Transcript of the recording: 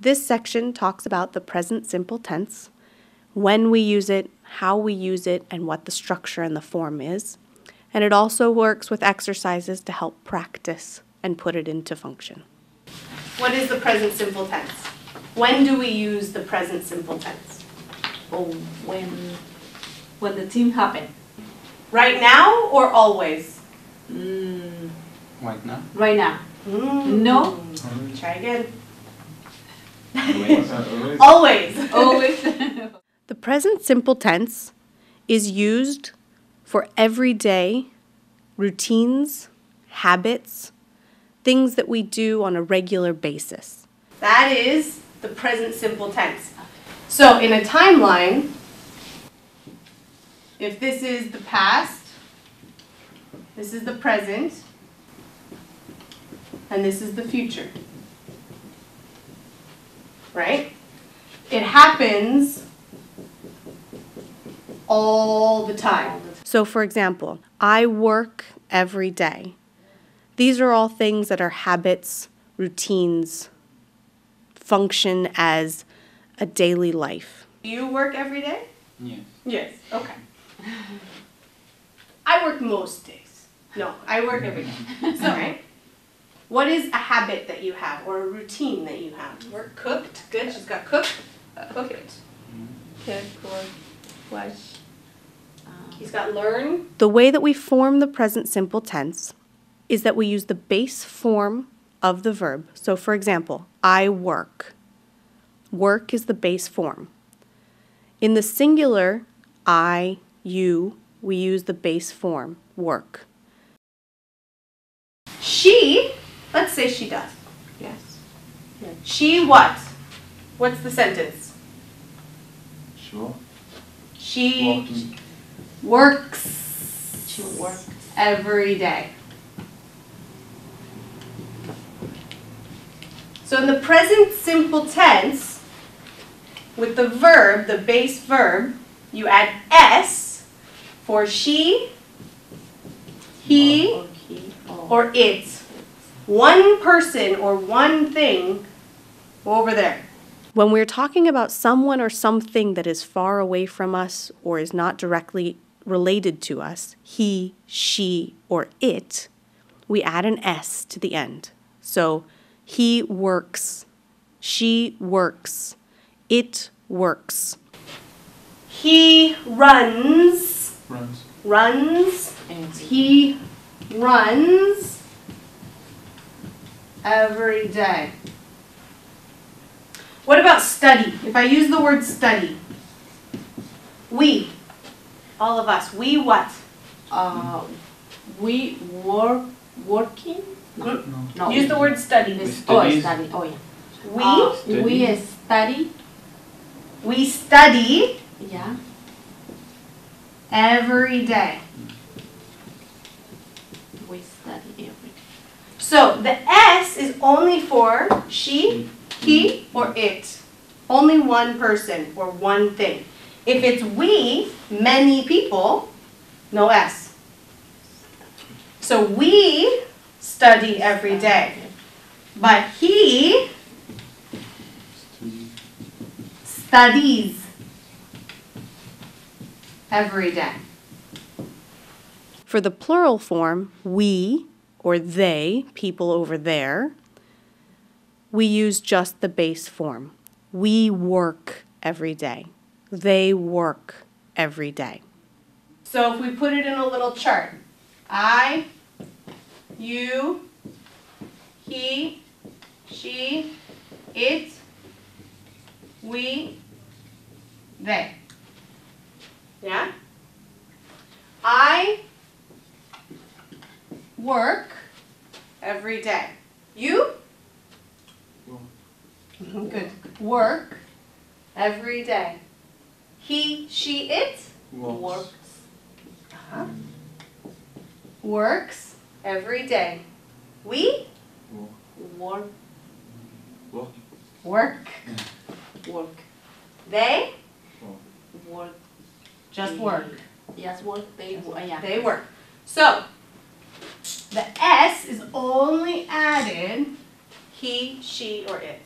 This section talks about the present simple tense, when we use it, how we use it, and what the structure and the form is. And it also works with exercises to help practice and put it into function. What is the present simple tense? When do we use the present simple tense? or when when the team happen. Right now or always? Mm, Right now? right now. Mm. No. Try again. Always. Always. Always. The present simple tense is used for everyday routines, habits, things that we do on a regular basis. That is the present simple tense. So in a timeline, if this is the past, this is the present, and this is the future. Right? It happens all the time. So, for example, I work every day. These are all things that are habits, routines, function as a daily life. Do you work every day? Yes. Yes. Okay. I work most days. No, I work every day. So, right? What is a habit that you have or a routine that you have? Work cooked. Good. She's got cook. Cook it. Cook or wash. Um, He's got learn. The way that we form the present simple tense is that we use the base form of the verb. So, for example, I work. Work is the base form. In the singular, I, you, we use the base form, work. She, let's say she does. yes. She what? What's the sentence? Sure. She Walking. works. She works. every day. So in the present simple tense, with the verb, the base verb, you add s for she, he, Or he. Or. or it. One person or one thing over there. When we're talking about someone or something that is far away from us or is not directly related to us, he, she, or it, we add an S to the end. So he works, she works, it works. He runs, Runs. runs, And he runs every day. What about study? If I use the word study, we, all of us, we what? uh, we work working. No. No. Use the word study. This- We oh, study. Oh yeah. We, Uh, Study. we study. we study Yeah. every day. We study every day. So the S is only for she, he, or it. Only one person or one thing. If it's we, many people, no S. So we study every day. But he studies every day. For the plural form, we or they, people over there, we use just the base form. We work every day. They work every day. So if we put it in a little chart, I, you, he, she, it, we, they. Yeah? I work every day. You? Good. Work every day. He, she, it Walks. Works. uh-huh. works every day. We Walk. Work. Walk. work. Work. They Work. just work. Yes. Work. They. wo- yeah. They work. So, the S is only added he, she, or it.